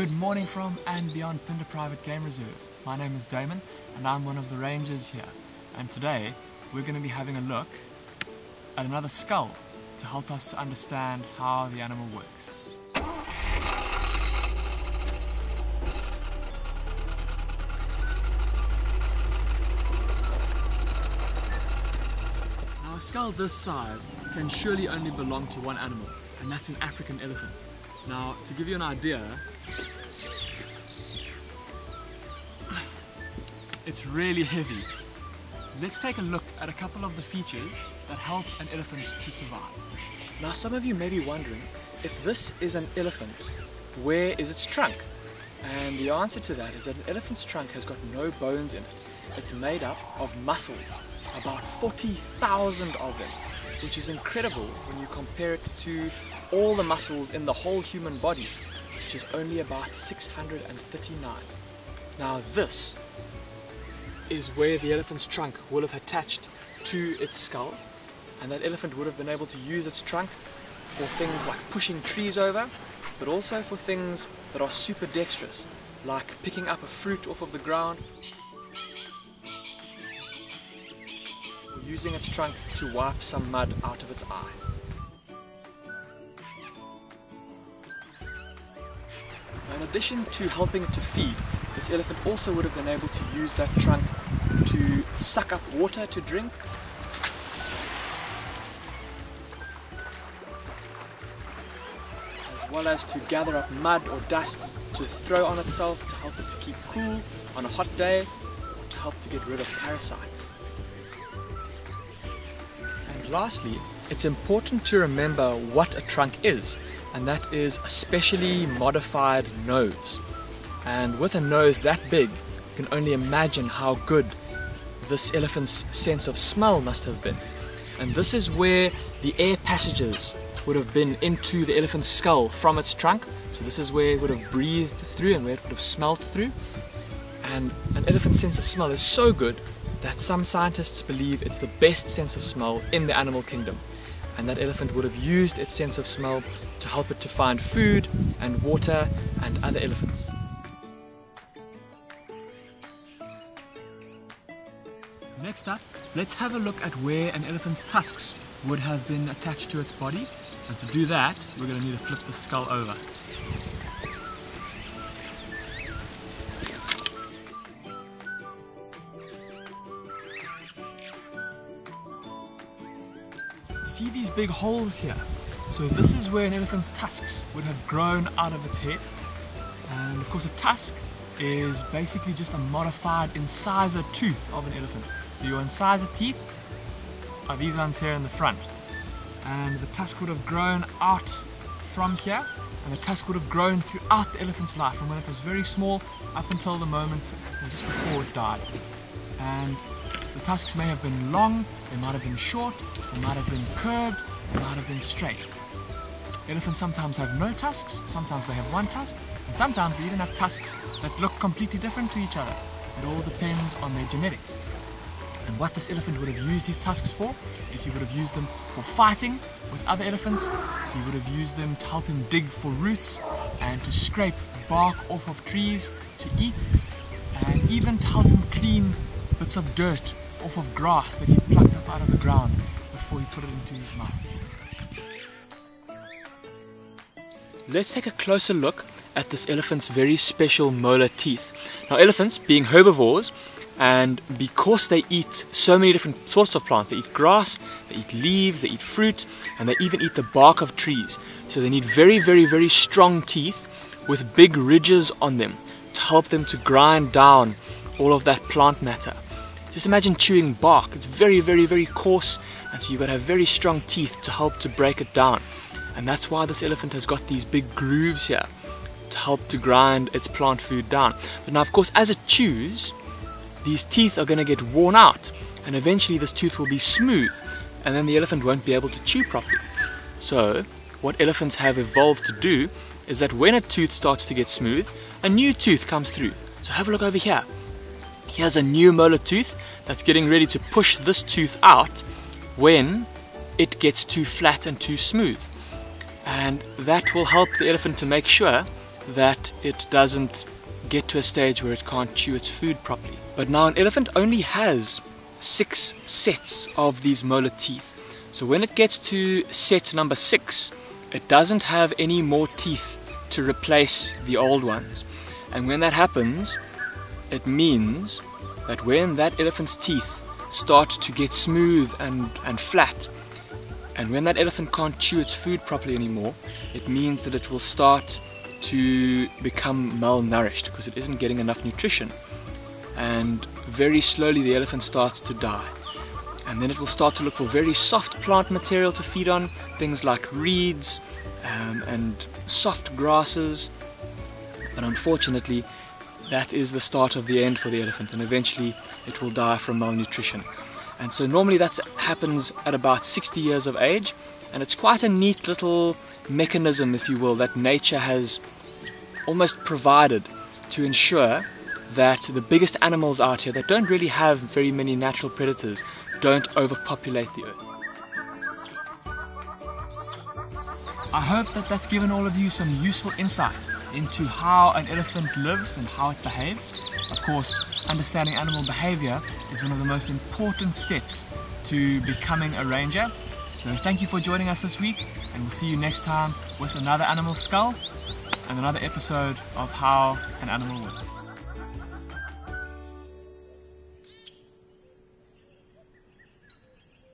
Good morning from andBeyond Phinda Private Game Reserve. My name is Damen and I'm one of the rangers here. And today we're going to be having a look at another skull to help us understand how the animal works. Now a skull this size can surely only belong to one animal and that's an African elephant. Now to give you an idea It's really heavy. Let's take a look at a couple of the features that help an elephant to survive. Now some of you may be wondering, if this is an elephant, where is its trunk? And the answer to that is that an elephant's trunk has got no bones in it. It's made up of muscles, about 40,000 of them, which is incredible when you compare it to all the muscles in the whole human body, which is only about 639. Now this is where the elephant's trunk will have attached to its skull and that elephant would have been able to use its trunk for things like pushing trees over but also for things that are super dexterous like picking up a fruit off of the ground or using its trunk to wipe some mud out of its eye. in addition to helping to feed, this elephant also would have been able to use that trunk to suck up water to drink. As well as to gather up mud or dust to throw on itself to help it to keep cool on a hot day or to help to get rid of parasites. And lastly, it's important to remember what a trunk is, and that is a specially modified nose. And with a nose that big, you can only imagine how good this elephant's sense of smell must have been. And this is where the air passages would have been into the elephant's skull from its trunk. So this is where it would have breathed through and where it would have smelled through. And an elephant's sense of smell is so good that some scientists believe it's the best sense of smell in the animal kingdom and that elephant would have used its sense of smell to help it to find food and water and other elephants. Next up, let's have a look at where an elephant's tusks would have been attached to its body. And to do that, we're going to need to flip the skull over. See these big holes here? So this is where an elephant's tusks would have grown out of its head. And of course a tusk is basically just a modified incisor tooth of an elephant. So your incisor teeth are these ones here in the front. And the tusk would have grown out from here and the tusk would have grown throughout the elephant's life from when it was very small up until the moment just before it died. And the tusks may have been long, they might have been short, they might have been curved, they might have been straight. Elephants sometimes have no tusks, sometimes they have one tusk, and sometimes they even have tusks that look completely different to each other. It all depends on their genetics. And what this elephant would have used his tusks for is he would have used them for fighting with other elephants. He would have used them to help him dig for roots and to scrape bark off of trees to eat and even to help him clean bits of dirt off of grass that he plucked up out of the ground before he put it into his mouth. Let's take a closer look at this elephant's very special molar teeth. Now elephants, being herbivores, and because they eat so many different sorts of plants, they eat grass, they eat leaves, they eat fruit, and they even eat the bark of trees. So they need very, very, very strong teeth with big ridges on them to help them to grind down all of that plant matter. Just imagine chewing bark. It's very, very, very coarse, and so you've got to have very strong teeth to help to break it down. And that's why this elephant has got these big grooves here to help to grind its plant food down. But now, of course, as it chews, these teeth are going to get worn out, and eventually this tooth will be smooth, and then the elephant won't be able to chew properly. So, what elephants have evolved to do is that when a tooth starts to get smooth, a new tooth comes through. So have a look over here. Here's a new molar tooth that's getting ready to push this tooth out when it gets too flat and too smooth. And that will help the elephant to make sure that it doesn't get to a stage where it can't chew its food properly. But now an elephant only has six sets of these molar teeth. So when it gets to set number six, it doesn't have any more teeth to replace the old ones. And when that happens, it means that when that elephant's teeth start to get smooth and, and flat, and when that elephant can't chew its food properly anymore, it means that it will start to become malnourished because it isn't getting enough nutrition. And very slowly the elephant starts to die. And then it will start to look for very soft plant material to feed on, things like reeds um, and soft grasses. But unfortunately, that is the start of the end for the elephant, and eventually it will die from malnutrition. And so normally that happens at about 60 years of age, and it's quite a neat little mechanism, if you will, that nature has almost provided to ensure that the biggest animals out here that don't really have very many natural predators don't overpopulate the earth. I hope that that's given all of you some useful insight into how an elephant lives and how it behaves. Of course, understanding animal behavior is one of the most important steps to becoming a ranger. So thank you for joining us this week and we'll see you next time with another animal skull and another episode of How an Animal Works.